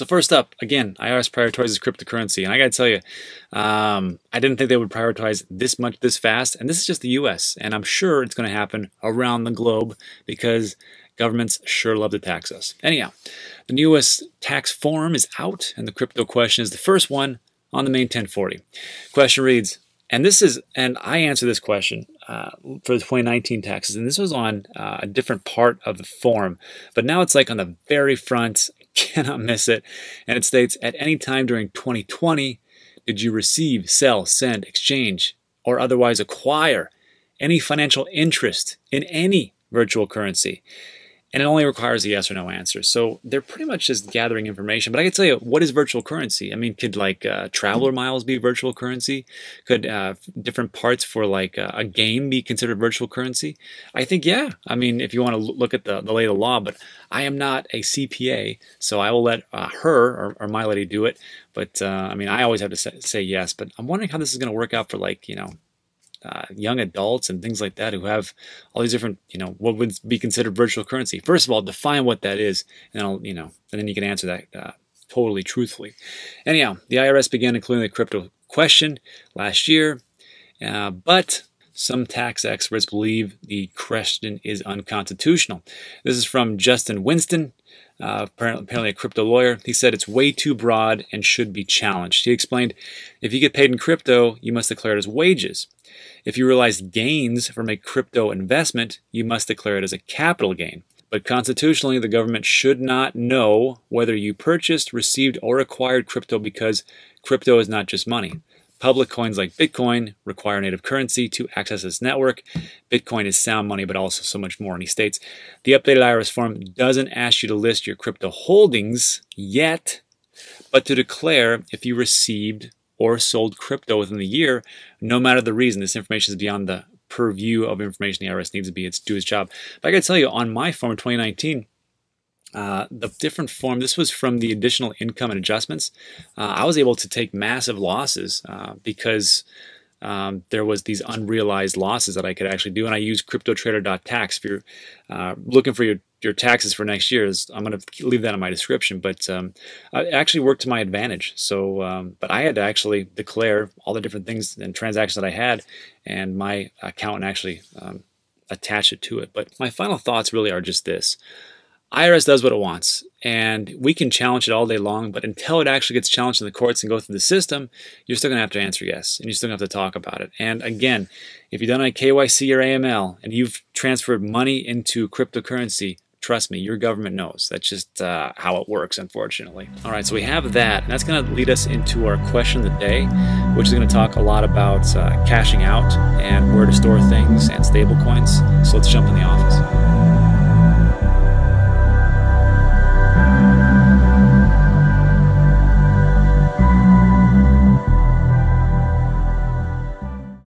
So first up, again, IRS prioritizes cryptocurrency, and I got to tell you, um, I didn't think they would prioritize this much this fast. And this is just the U.S., and I'm sure it's going to happen around the globe because governments sure love to tax us. Anyhow, the newest tax form is out, and the crypto question is the first one on the main 1040. Question reads, and this is, and I answer this question uh, for the 2019 taxes, and this was on uh, a different part of the form, but now it's like on the very front, cannot miss it, and it states, at any time during 2020, did you receive, sell, send, exchange, or otherwise acquire any financial interest in any virtual currency? And it only requires a yes or no answer. So they're pretty much just gathering information. But I can tell you, what is virtual currency? I mean, could like uh, traveler miles be virtual currency? Could uh, different parts for like uh, a game be considered virtual currency? I think yeah. I mean, if you want to look at the, the lay of the law, but I am not a CPA, so I will let uh, her or, or, my lady do it. But uh, I mean, I always have to say, say yes. But I'm wondering how this is going to work out for like you know uh, young adults and things like that who have all these different, you know, what would be considered virtual currency. First of all, define what that is, and I'll, you know, and then you can answer that uh, totally truthfully. Anyhow, the IRS began including the crypto question last year, uh, but some tax experts believe the question is unconstitutional. This is from Justin Winston, uh, apparently a crypto lawyer. He said it's way too broad and should be challenged. He explained if you get paid in crypto, you must declare it as wages. If you realize gains from a crypto investment, you must declare it as a capital gain. But constitutionally, the government should not know whether you purchased, received, or acquired crypto because crypto is not just money. Public coins like Bitcoin require native currency to access this network. Bitcoin is sound money, but also so much more. And he states the updated IRS form doesn't ask you to list your crypto holdings yet, but to declare if you received or sold crypto within the year, no matter the reason. This information is beyond the purview of information the IRS needs to be. It's do its job. But I got to tell you, on my form in 2019, uh, the different form, this was from the additional income and adjustments. Uh, I was able to take massive losses uh, because um, there was these unrealized losses that I could actually do. And I use cryptotrader.tax. If you're uh, looking for your, your taxes for next year, I'm going to leave that in my description. But um, it actually worked to my advantage. So, um, but I had to actually declare all the different things and transactions that I had, and my accountant actually um, attach it to it. But my final thoughts really are just this. IRS does what it wants, and we can challenge it all day long, but until it actually gets challenged in the courts and go through the system, you're still going to have to answer yes, and you're still going to have to talk about it. And again, if you've done a KYC or AML and you've transferred money into cryptocurrency, trust me, your government knows. That's just uh, how it works, unfortunately. All right, so we have that, and that's going to lead us into our question of the day, which is going to talk a lot about uh, cashing out and where to store things and stablecoins. So let's jump in the office.